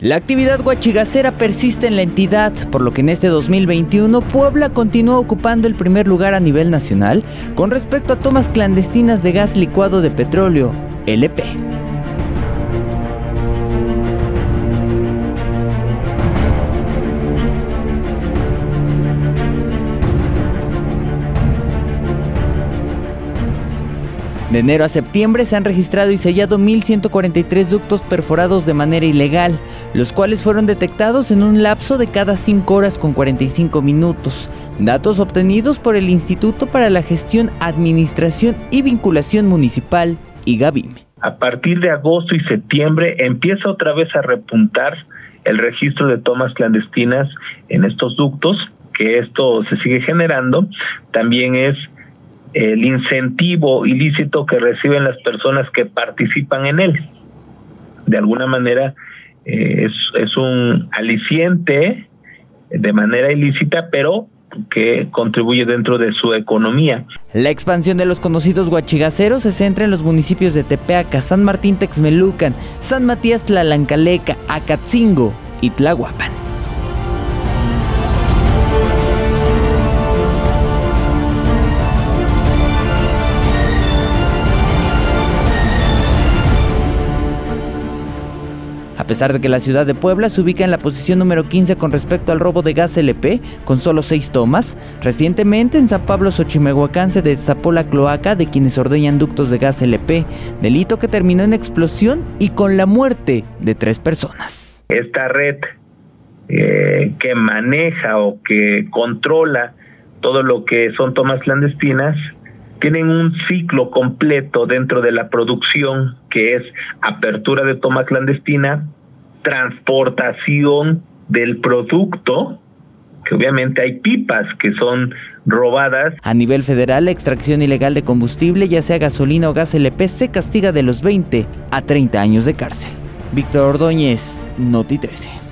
La actividad guachigacera persiste en la entidad, por lo que en este 2021 Puebla continúa ocupando el primer lugar a nivel nacional con respecto a tomas clandestinas de gas licuado de petróleo, LP. De enero a septiembre se han registrado y sellado 1.143 ductos perforados de manera ilegal, los cuales fueron detectados en un lapso de cada 5 horas con 45 minutos. Datos obtenidos por el Instituto para la Gestión, Administración y Vinculación Municipal, IGABIM. A partir de agosto y septiembre empieza otra vez a repuntar el registro de tomas clandestinas en estos ductos, que esto se sigue generando. También es el incentivo ilícito que reciben las personas que participan en él. De alguna manera eh, es, es un aliciente de manera ilícita, pero que contribuye dentro de su economía. La expansión de los conocidos guachigaceros se centra en los municipios de Tepeaca, San Martín Texmelucan, San Matías Tlalancaleca, Acatzingo y Tlahuapan. Pesar de que la ciudad de Puebla se ubica en la posición número 15 con respecto al robo de gas LP, con solo 6 tomas, recientemente en San Pablo Xochimehuacán se destapó la cloaca de quienes ordeñan ductos de gas LP, delito que terminó en explosión y con la muerte de tres personas. Esta red eh, que maneja o que controla todo lo que son tomas clandestinas tienen un ciclo completo dentro de la producción que es apertura de toma clandestina, transportación del producto, que obviamente hay pipas que son robadas. A nivel federal, la extracción ilegal de combustible, ya sea gasolina o gas LP, se castiga de los 20 a 30 años de cárcel. Víctor Ordóñez, Noti 13.